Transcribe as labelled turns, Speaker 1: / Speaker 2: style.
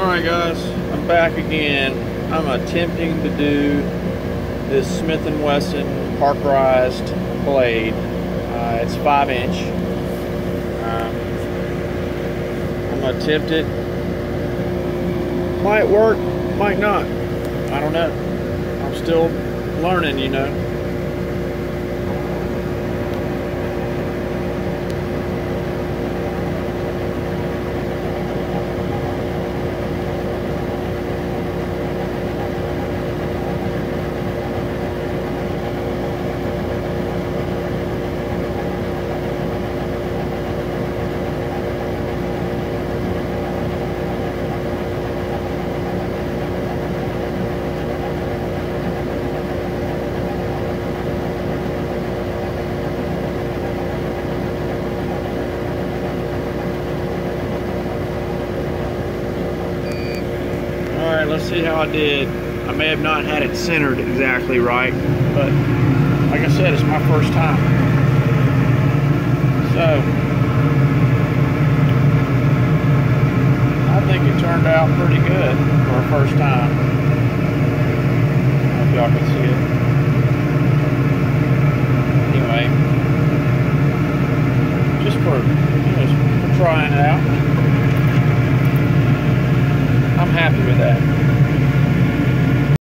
Speaker 1: Alright guys, I'm back again. I'm attempting to do this Smith & Wesson parkerized blade. Uh, it's 5 inch. Um, I'm gonna attempt it. Might work, might not. I don't know. I'm still learning, you know. Right, let's see how I did. I may have not had it centered exactly right, but like I said, it's my first time. So, I think it turned out pretty good for a first time. I hope y'all can see it. Anyway, just for, you know, for trying it out. I'm happy with that.